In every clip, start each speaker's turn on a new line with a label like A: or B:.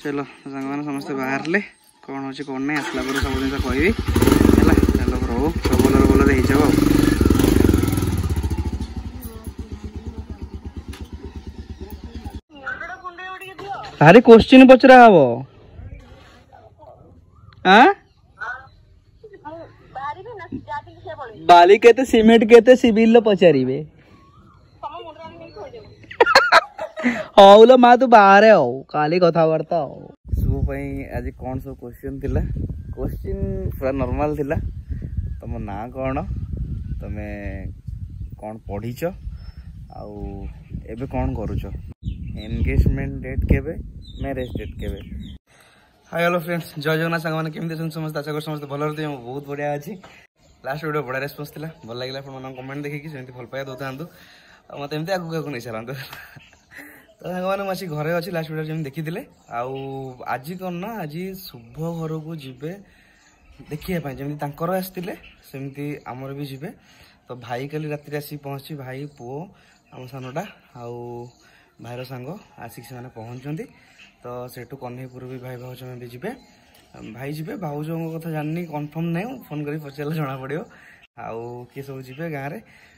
A: चलो सांग मैंने बाहर ले कौन हो कौन ना आसला पर सब जिन कहबी तो है रो सब बोलर बोलर अरे क्वेश्चन पचरा हम बालिक सीमेंट के पचारे ହଉଲୋ ମା ତୁ ବାହାରେ ହଉ କାଲି କଥାବାର୍ତ୍ତା ହଉ ସବୁ ପାଇଁ ଆଜି କ'ଣ ସବୁ କୋଶ୍ଚିନ୍ ଥିଲା କୋଶ୍ଚିନ୍ ପୁରା ନର୍ମାଲ ଥିଲା ତମ ନାଁ କ'ଣ ତମେ କ'ଣ ପଢ଼ିଛ ଆଉ ଏବେ କ'ଣ କରୁଛ ଏନଗେଜମେଣ୍ଟ ଡେଟ୍ କେବେ ମ୍ୟାରେଜ୍ ଡେଟ୍ କେବେ ହାଇ ହ୍ୟାଲୋ ଫ୍ରେଣ୍ଡସ୍ ଜୟ ଜଗନ୍ନାଥ ସାଙ୍ଗମାନେ କେମିତି ଅଛନ୍ତି ସମସ୍ତେ ଆଶା କରୁଛି ସମସ୍ତେ ଭଲରେ ଥିବେ ବହୁତ ବଢ଼ିଆ ଅଛି ଲାଷ୍ଟ ଭିଡ଼ିଓ ବଢ଼ିଆ ରେସ୍ପନ୍ସ ଥିଲା ଭଲ ଲାଗିଲା ଆପଣମାନଙ୍କ କମେଣ୍ଟ ଦେଖିକି ସେମିତି ଭଲ ପାଇବା ଦେଉଥାନ୍ତୁ ଆଉ ମୋତେ ଏମିତି ଆଗକୁ ଆଗକୁ ନେଇ ସାରନ୍ତୁ ସାଙ୍ଗମାନେ ମୁଁ ଆସି ଘରେ ଅଛି ଲାଷ୍ଟ ଭିଡ଼ିଓ ଯେମିତି ଦେଖିଥିଲେ ଆଉ ଆଜି କ'ଣ ନା ଆଜି ଶୁଭ ଘରକୁ ଯିବେ ଦେଖିବା ପାଇଁ ଯେମିତି ତାଙ୍କର ଆସିଥିଲେ ସେମିତି ଆମର ବି ଯିବେ ତ ଭାଇ କାଲି ରାତିରେ ଆସିକି ପହଞ୍ଚି ଭାଇ ପୁଅ ଆମ ସାନଟା ଆଉ ଭାଇର ସାଙ୍ଗ ଆସିକି ସେମାନେ ପହଞ୍ଚୁଛନ୍ତି ତ ସେଠୁ କହ୍ନେଇପୁର ବି ଭାଇ ଭାଉଜ ବି ଯିବେ ଭାଇ ଯିବେ ଭାଉଜଙ୍କ କଥା ଜାଣିନି କନଫର୍ମ ନାହିଁ ମୁଁ ଫୋନ୍ କରି ପଚାରିଲେ ଜଣାପଡ଼ିବ ଆଉ କିଏ ସବୁ ଯିବେ ଗାଁରେ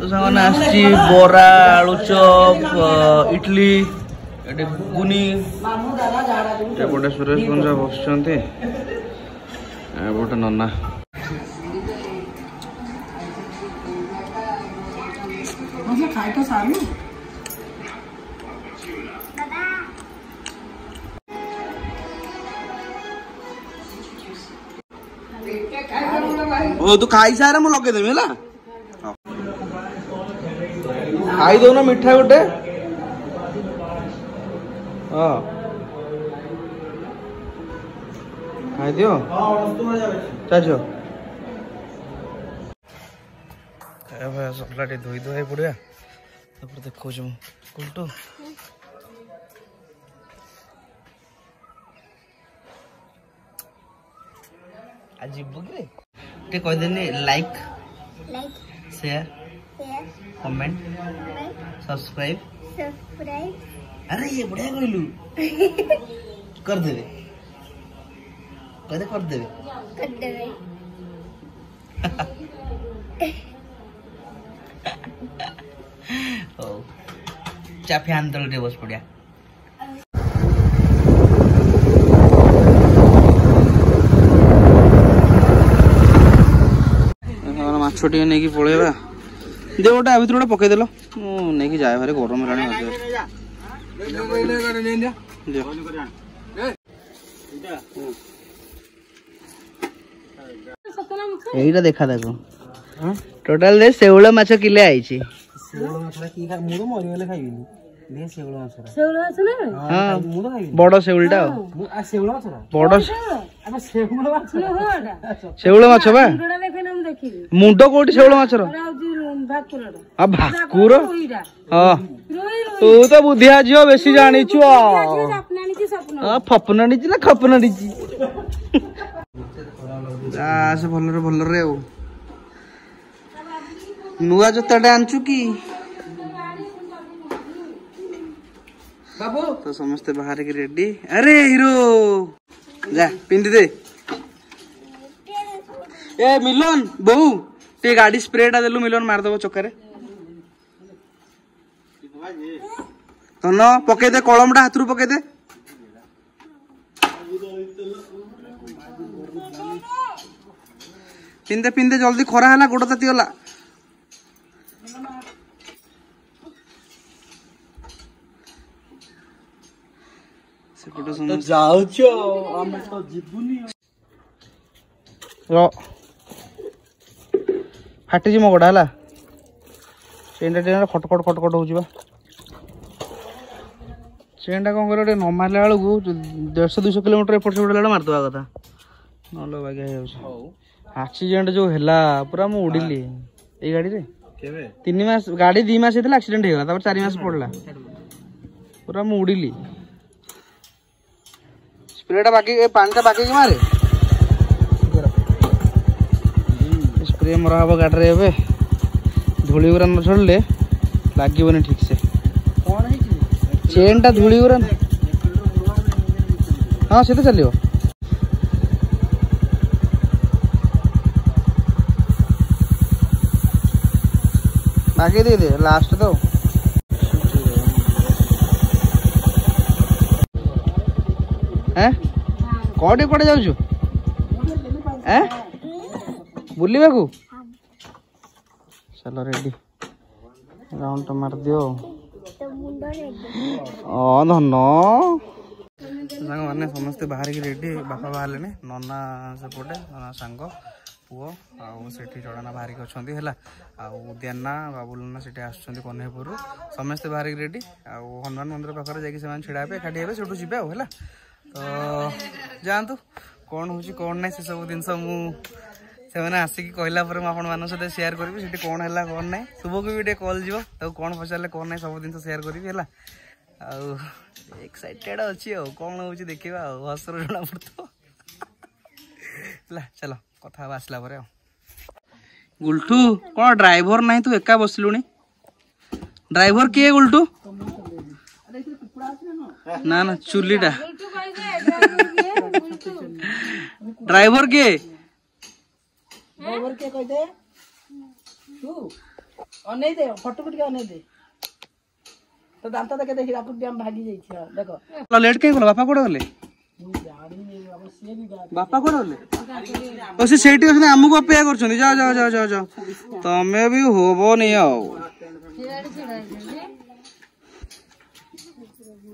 A: তো ସେମାନେ ଆସିଛି ବରା ଆଳୁଚପ ଇଟଲି ଏଠି ଘୁଗୁନି ଏପଟେ ସୁରେଶ କୁଞ୍ଜ ବସୁଛନ୍ତି ଏପଟେ ନନା ଓ ତୁ ଖାଇସାରେ ମୁଁ ଲଗେଇଦେବି ହେଲା खाई आईदौन मिठा गोटे हाँ खाई दियो चाचो भाई सपला टे धोई धोई पड़िया তারপর দেখো যে কুলটো आज बुक रे ते कह
B: like
A: like
B: share
A: share
B: comment
A: subscribe
B: subscribe
A: अरे ये बढ़िया कोइलू कर दे दे
B: कर
A: कर देवे आंदोलन दे बस पड़िया ମାଛ नहीं कि पड़ेगा ଦେ ଗୋଟେ ଆ ଭିତରୁ ଗୋଟେ ପକେଇଦେଲ ମୁଁ ନେଇକି ଯାଏ ଭାରି ଗରମ ହେଲାଣି ଏଇଟା ଦେଖା ତାକୁ ଟୋଟାଲ ସେଉଳ ମାଛ କିଲେ ଆଇଛି
C: ସେଉଳ ମାଛ କି ମୁଁ ତ ମରିଗଲେ ଖାଇବିନି সেগুলো আছে
A: না
C: হ্যাঁ বড় সেগুলটা
A: সেগুলো আছে না
D: বড় সেগুলো মাছ বা
A: ମୁଣ୍ଡ କୋଉଠି ଶେଉଳ ମାଛର ଭାକୁର ତୁ ତ ବୁଦ୍ଧିଆ ଝିଅ ବେଶୀ ଜାଣିଛୁ ଫପନ ଆଣିଛି ନା ଖପନ ଆଣିଛି ଆସେ ଭଲରେ ଭଲରେ ଆଉ ନୂଆ ଜୋତାଟା ଆଣିଛୁ କି
C: तो
A: समस्ते बाहर के रेडी अरे हीरो जा पिंदी दे ए मिलन बहू टे गाड़ी स्प्रे टा देलु मिलन मार दबो चक्कर धन तो पकई दे कलम टा हाथ रू पकई दे पिंदे पिंदे जल्दी खरा है गोड़ ताती गला ସେପଟ
C: ଯାଉଛ ଆମେ ତ ଯିବୁନି
A: ର ଫାଟିଛି ମୋ ଗୋଡ଼ା ହେଲା ଚେନ୍ଟା ଟେନ୍ଟା ଖଟଖଟ ଖଟଖଟ ହେଉଛି ବା ଚେନ୍ଟା କ'ଣ କରିବ ଟିକେ ନ ମାରିଲା ବେଳକୁ ଦେଢ଼ଶହ ଦୁଇଶହ କିଲୋମିଟର ଏପଟ ସେପଟ ହେଲା ମାରିଦେବା କଥା ନହେଲେ ବାଗିଆ ହେଇଯାଉଛି ଆକ୍ସିଡେଣ୍ଟ ଯେଉଁ ହେଲା ପୁରା ମୁଁ ଉଡ଼ିଲି ଏଇ ଗାଡ଼ିରେ ତିନି ମାସ ଗାଡ଼ି ଦୁଇ ମାସ ହେଇଥିଲା ଆକ୍ସିଡେଣ୍ଟ ହେଇଗଲା ତାପରେ ଚାରି ମାସ ପଡ଼ିଲା ପୁରା ମୁଁ ଉଡ଼ିଲି स्प्रेटा बाकी ए पानीटा बाकी कि मारे स्प्रे मर हम गाड़ी एवं धूली गुरा न छड़े लगे ठीक
C: से चेन
A: टा धूली गुरा हाँ सीधे चलो बाकी दे दे लास्ट तो হ্যাঁ কটে কটে যাচ্ছু হ্যাঁ ବୁଲିବାକୁ ଚାଲ ରେଡି ରାଉଣ୍ଡଟା ମାରିଦିଅ ହଁ ଧନ ସାଙ୍ଗମାନେ ସମସ୍ତେ ବାହାରିକି ରେଡି ବାପା ବାହାରିଲେଣି ନନା ସେପଟେ ନନା ସାଙ୍ଗ ପୁଅ ଆଉ ସେଠି ଜଣନା ବାହାରିକି ଅଛନ୍ତି ହେଲା ଆଉ ଦିଆନା ବାବୁଲ ନନା ସେଠି ଆସୁଛନ୍ତି କହ୍ନେଇପୁରରୁ ସମସ୍ତେ ବାହାରିକି ରେଡି ଆଉ ହନୁମାନ ମନ୍ଦିର ପାଖରେ ଯାଇକି ସେମାନେ ଛିଡ଼ା ହେବେ ଏକାଠି ହେବେ ସେଠୁ ଯିବେ ଆଉ ହେଲା ତ ଯାଆନ୍ତୁ କ'ଣ ହେଉଛି କ'ଣ ନାହିଁ ସେସବୁ ଜିନିଷ ମୁଁ ସେମାନେ ଆସିକି କହିଲା ପରେ ମୁଁ ଆପଣମାନଙ୍କ ସହିତ ସେୟାର କରିବି ସେଠି କ'ଣ ହେଲା କ'ଣ ନାହିଁ ଶୁଭକୁ ବି ଟିକେ କଲ୍ ଯିବ ତାକୁ କ'ଣ ପଚାରିଲେ କ'ଣ ନାହିଁ ସବୁ ଜିନିଷ ସେୟାର କରିବି ହେଲା ଆଉ ଏକ୍ସାଇଟେଡ଼ ଅଛି ଆଉ କ'ଣ ହେଉଛି ଦେଖିବା ଆଉ ହସର ଜଣାପଡ଼ୁଥିବ ହେଲା ଚାଲ କଥା ହେବା ଆସିଲା ପରେ ଆଉ ଗୁଲଟୁ କ'ଣ ଡ୍ରାଇଭର ନାହିଁ ତୁ ଏକା ବସିଲୁଣି ଡ୍ରାଇଭର କିଏ ଗୁଲଟୁ ନା ନା ଚୁଲିଟା ड्राइवर के ड्राइवर के कह दे तू अनै दे फोटो को अनै
C: दे तो दांत देखे
A: देख हीराकुद डैम भागी जाई छ
C: हाँ, देखो लेट तो
A: के गलो बापा कोड़ गले बापा कोड़ गले ओ से सेठी ओसने हमको अपेक्षा करछनी जा जा जा जा तमे भी होबो नहीं आओ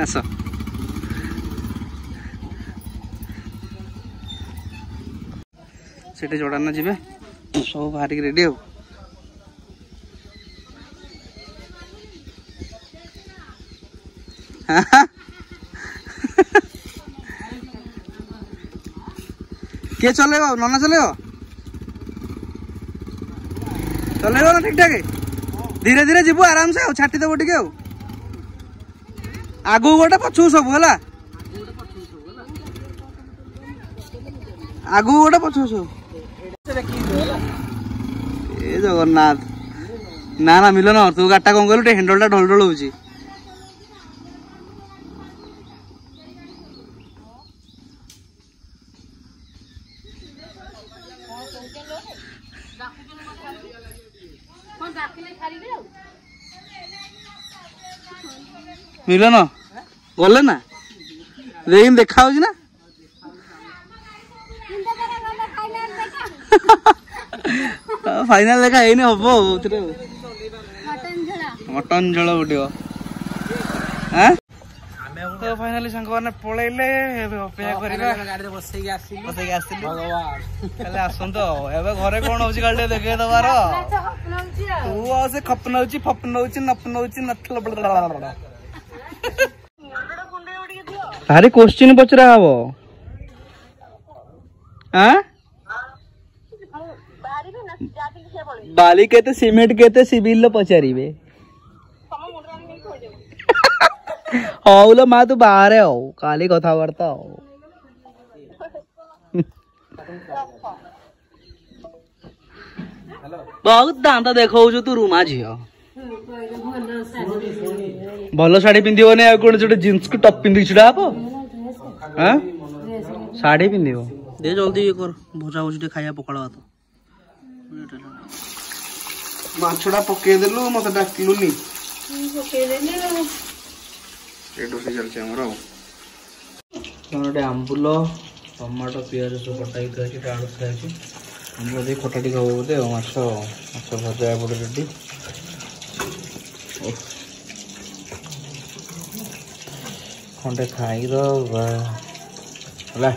A: ऐसा सीटे चढ़ाना जी सब बाहर रेडी हो के चले ना चले चले ठीक ठाक धीरे धीरे जीव आराम से छाटी दबे ଆଗକୁ ଗୋଟେ ପଛକୁ ସବୁ ହେଲା ଆଗକୁ ଗୋଟେ ପଛକୁ ସବୁ ଏ ଜଗନ୍ନାଥ ନା ନା ମିଲନ ତୁ ଗାଡ଼ିଟା କ'ଣ କହିଲୁ ଟିକେ ହ୍ୟାଣ୍ଡଲଟା ଢଳ ଢଳ ହେଉଛି মিলন গলে না দেখিন দেখা হচ্ছে না ফাইনাল দেখা ହେଇନି ହବ କୋଉଥିରେ ମଟନ ଝୋଳ ଉଠିବ ତ ଫାଇନାଲି ସାଙ୍ଗମାନେ ପଳେଇଲେ ଏବେ ଅପେକ୍ଷା କରିବା
C: ଗାଡ଼ିରେ ବସେଇକି ଆସିଲି
A: ବସେଇକି
C: ଆସିଲି
A: ହେଲେ ଆସନ୍ତୁ ଆଉ ଏବେ ଘରେ କଣ ହଉଛି ଗାଡ଼ି ଦେଖେଇ ଦବାର ତୁ ଆଉ ସେ ଖପନଉଛି ଫପନଉଛି ନପନଉଛି ନଥିଲା अरे क्वेश्चन पचरा रहा वो हाँ बाली कहते सीमेंट कहते सिविल पचारे हाउ लो हाँ, माँ तू तो बाहर हो काली कथबार्ता हो बहुत दांत देखो तू रूमा झी ଭଲ ଶାଢୀ ପିନ୍ଧିବ ନା ଆଉ କଣ ଗୋଟେ ଜିନ୍ସକୁ ଟପ୍ ପିନ୍ଧିକି ଛିଡ଼ା ହବ ଶାଢୀ ପିନ୍ଧିବ ଦେ ଜଲ୍ଦି ଇଏ କର ଭଜା ଭୁଜି ଟିକେ ଖାଇବା ପଖାଳ ଭାତ ମାଛଟା ପକେଇଦେଲୁ ମତେ ଡାକିଲୁନି ଚାଲିଛି ଆମର ଆଉ ଗୋଟେ ଆମ୍ବୁଲ ଟମାଟୋ ପିଆଜ ସବୁ କଟା ହେଇଥିବା ଆଳୁ ଖାଇଛି ଆମ୍ବୁଲ ଯଦି ଖଟା ଟିକେ ହବ ବୋଧେ ମାଛ ମାଛ ଭଜା ଏପଟେ ରେଡ଼ି కొండకాయ అలా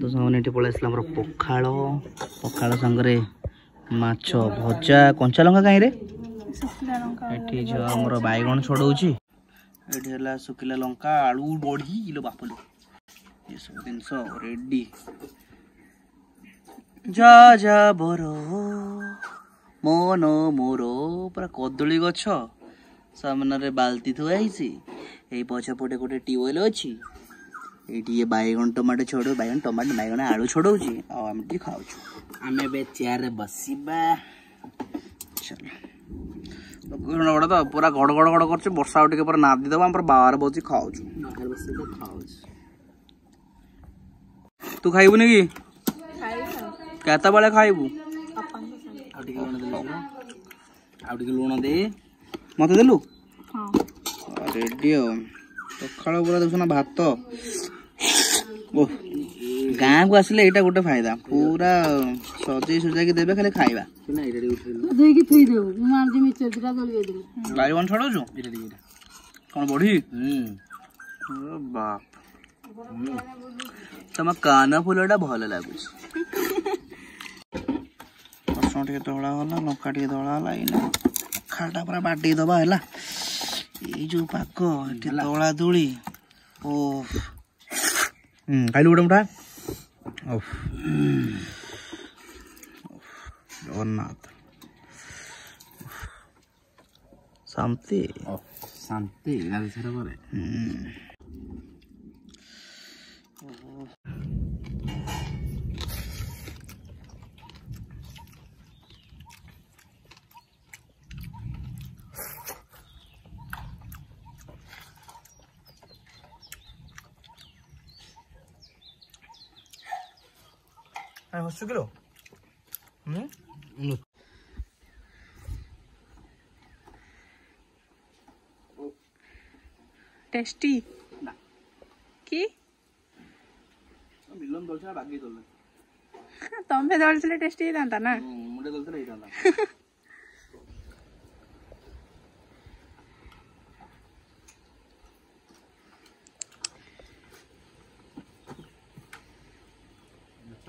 A: ତ ସାଙ୍ଗମାନେ ଏଠି ପଳେଇ ଆସିଲା ଆମର ପଖାଳ ପଖାଳ ସାଙ୍ଗରେ ମାଛ ଭଜା କଞ୍ଚା ଲଙ୍କା କାହିଁରେ ଏଠି ଝିଅ ଆମର ବାଇଗଣ ଛଡ଼ଉଛି ଏଠି ହେଲା ଶୁଖିଲା ଲଙ୍କା ଆଳୁ ବଢ଼ି ଇଲୋ ବାପଲୋ ଏସବୁ ଜିନିଷ ରେଡ଼ି ଯା ଯା ବର ମନ ମୋର ପୁରା କଦଳୀ ଗଛ ସାମ୍ନାରେ ବାଲ୍ଟି ଥୁଆ ହେଇଛି ଏଇ ପଛପଟେ ଗୋଟେ ଟ୍ୟୁବୱେଲ୍ ଅଛି ଏଇଠି ଇଏ ବାଇଗଣ ଟମାଟୋ ଛଡ଼ଉ ବାଇଗଣ ଟମାଟୋ ବାଇଗଣ ଆଳୁ ଛଡ଼ଉଛି ଆଉ ଆମେ ଟିକେ ଖାଉଛୁ ଆମେ ଏବେ ଚେୟାରରେ ବସିବା ଚାଲ ଗୁଡ଼ା ତ ପୁରା ଗଡ଼ ଗଡ଼ ଗଡ଼ କରୁଛି ବର୍ଷା ଆଉ ଟିକେ ପରେ ନାଦି ଦେବ ଆମର ବାହାରେ ବସି ଖାଉଛୁ ତୁ ଖାଇବୁନି କି କେତେବେଳେ ଖାଇବୁ ଆଉ ଟିକେ ଲୁଣ ଆଉ ଟିକେ ଲୁଣ ଦେ ମୋତେ ଦେଲୁ ରେଡ଼ି ଆଉ ପଖାଳ ପୁରା ଦେଉଛୁ ନା ଭାତ ଓହ ଗାଁକୁ ଆସିଲେ ଏଇଟା ଗୋଟେ ଫାଇଦା ପୁରା ସଜେଇ ସୁଜାକି ଦେବେ ଖାଲି ଖାଇବା
D: ଧୋଇକି ଥୋଇଦେବୁ ମୁଁ ଆଣିଛି ମିକ୍ସଚର ଦିଟା ଦଳିଦେଇ ଦେବି
A: ଲାଇଭ୍ ଅନ୍ ଭଲ ଲାଗୁଛି ରସୁଣ ଟିକେ ଧଳା ହେଲା ଲଙ୍କା ଟିକେ ଧଳା ହେଲା ଏଇନା ଖାଟା ପୁରା ବାଡ଼େଇ ଦେବା ହେଲା ଏଇ ଯୋଉ ପାଗ ଏଠି ଧଳା ଧୂଳି ଓ ଖାଇଲୁ ଗୋଟେ ମୁଠା
E: জগন্নাথ শান্তি শান্তি
A: গাড়ি ছেড়ে পরে
C: হুম হ্যাঁ
A: হচ্ছে কিলো হুম টেস্টি কি మిల్లం దొలిచిన బాగా దొల్లేదు తొంభై దొలిచిన టెస్ట్ ఇదంతా నా ముందే దొలిచిన ఇదంతా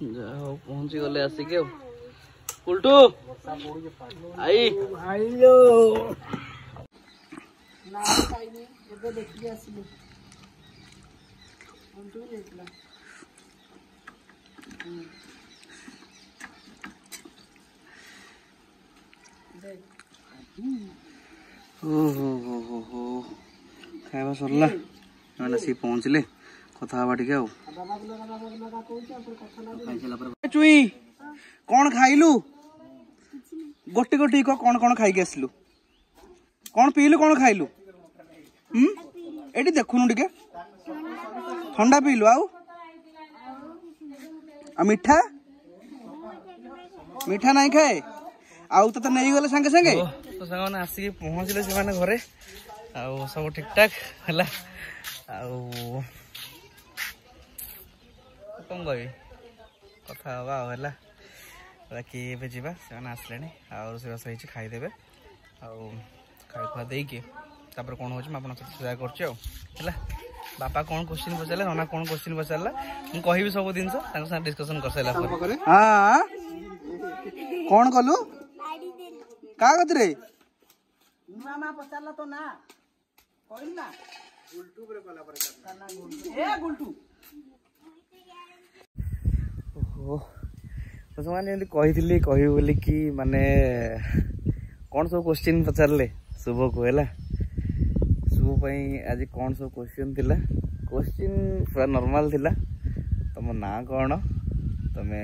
A: ଯାହା ହଉ ପହଞ୍ଚିଗଲେ ଆସିକି ଆଉ କୁଲଟୁ ଆଇ ଆଇଲୋ
C: ନା ଖାଇନି ଏବେ ଦେଖିକି ଆସିଲି କୁଲଟୁ ନେଇଥିଲା
A: ଓହୋ ହୋ ହୋ ଖାଇବା ସରିଲା ନହେଲେ ସିଏ ପହଞ୍ଚିଲେ কথা হবা টিকে চুই কন খাইলু গোটে গোটে কো কন কন খাইকি আসলু কন পিলু কন খাইলু হুম এটি দেখুন টিকে ঠান্ডা পিলু আউ আ মিঠা মিঠা নাই খায় আউ তো তো নেই গলে সঙ্গে সঙ্গে তো সঙ্গে মানে আসি পৌঁছিলে সে মানে ঘরে আউ সব ঠিকঠাক হলা আউ કોઈ કથા વાવ હલા બલકી ભજી બા સેન આસલેણી આઉ સહી ખાઈ દેબે આઉ ખાઈ પદે કે તાપર કોણ હોચ મા આપણ ક સજ કરચો હલા બાપા કોણ ક્વેશ્ચન પૂછલે ઓના કોણ ક્વેશ્ચન પૂછલા હું કહી ભી સબ દિન સે તાક સાન ડિસ્કશન કરસાઈલા હા કોણ કલુ કા કતરે
C: ન મામા પૂછલા તો ના ઓરી ના ગુલટુ પર કલા પર કરના
A: એ ગુલટુ ସେମାନେ ଏମିତି କହିଥିଲି କହିବି ବୋଲିକି ମାନେ କ'ଣ ସବୁ କୋଶ୍ଚିନ୍ ପଚାରିଲେ ଶୁଭକୁ ହେଲା ଶୁଭ ପାଇଁ ଆଜି କ'ଣ ସବୁ କୋଶ୍ଚିନ୍ ଥିଲା କୋଶ୍ଚିନ୍ ପୁରା ନର୍ମାଲ୍ ଥିଲା ତମ ନାଁ କ'ଣ ତମେ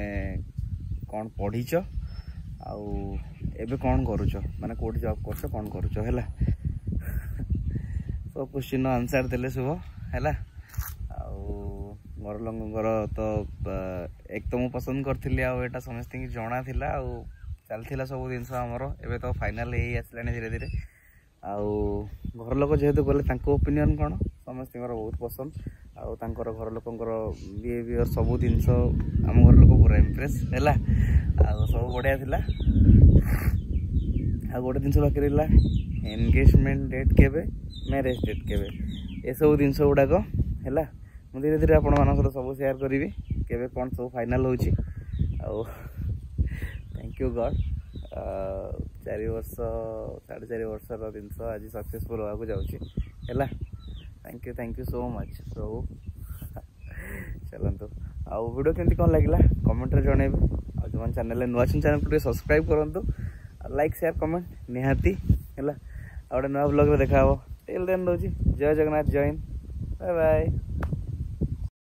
A: କ'ଣ ପଢ଼ିଛ ଆଉ ଏବେ କ'ଣ କରୁଛ ମାନେ କେଉଁଠି ଜବ୍ କରୁଛ କ'ଣ କରୁଛ ହେଲା ସବୁ କୋଶ୍ଚିନ୍ର ଆନ୍ସର୍ ଦେଲେ ଶୁଭ ହେଲା ବରଲଙ୍ଗଙ୍କର ତ ଏକ ତ ମୁଁ ପସନ୍ଦ କରିଥିଲି ଆଉ ଏଇଟା ସମସ୍ତଙ୍କୁ ଜଣା ଥିଲା ଆଉ ଚାଲିଥିଲା ସବୁ ଜିନିଷ ଆମର ଏବେ ତ ଫାଇନାଲ୍ ହେଇ ଆସିଲାଣି ଧୀରେ ଧୀରେ ଆଉ ଘର ଲୋକ ଯେହେତୁ ଗଲେ ତାଙ୍କ ଓପିନିଅନ୍ କ'ଣ ସମସ୍ତଙ୍କର ବହୁତ ପସନ୍ଦ ଆଉ ତାଙ୍କର ଘର ଲୋକଙ୍କର ବିହେଭିଅର୍ ସବୁ ଜିନିଷ ଆମ ଘର ଲୋକ ପୁରା ଇମ୍ପ୍ରେସ୍ ହେଲା ଆଉ ସବୁ ବଢ଼ିଆ ଥିଲା ଆଉ ଗୋଟେ ଜିନିଷ ବାକି ରହିଲା ଏନଗେଜମେଣ୍ଟ ଡେଟ୍ କେବେ ମ୍ୟାରେଜ୍ ଡେଟ୍ କେବେ ଏସବୁ ଜିନିଷ ଗୁଡ଼ାକ ହେଲା ମୁଁ ଧୀରେ ଧୀରେ ଆପଣମାନଙ୍କ ସହିତ ସବୁ ସେୟାର କରିବି କେବେ କ'ଣ ସବୁ ଫାଇନାଲ୍ ହେଉଛି ଆଉ ଥ୍ୟାଙ୍କ ୟୁ ଗଡ଼୍ ଚାରି ବର୍ଷ ସାଢ଼େ ଚାରି ବର୍ଷର ଜିନିଷ ଆଜି ସକ୍ସେସଫୁଲ୍ ହେବାକୁ ଯାଉଛି ହେଲା thank you thank you so much so ଚାଲନ୍ତୁ ଆଉ ଭିଡ଼ିଓ କେମିତି କ'ଣ ଲାଗିଲା କମେଣ୍ଟରେ ଜଣାଇବେ ଆଉ ଯେଉଁମାନେ ଚ୍ୟାନେଲ୍ରେ ନୂଆ ଅଛନ୍ତି ଚ୍ୟାନେଲ୍କୁ ଟିକେ ସବସ୍କ୍ରାଇବ୍ କରନ୍ତୁ ଆଉ ଲାଇକ୍ ସେୟାର୍ କମେଣ୍ଟ ନିହାତି ହେଲା ଆଉ ଗୋଟେ ନୂଆ ବ୍ଲଗ୍ରେ ଦେଖାହେବ ଟିଲ୍ ଦେନ୍ ରହୁଛି ଜୟ ଜଗନ୍ନାଥ ଜୟ ହିନ୍ଦ ବାଏ ବାଏ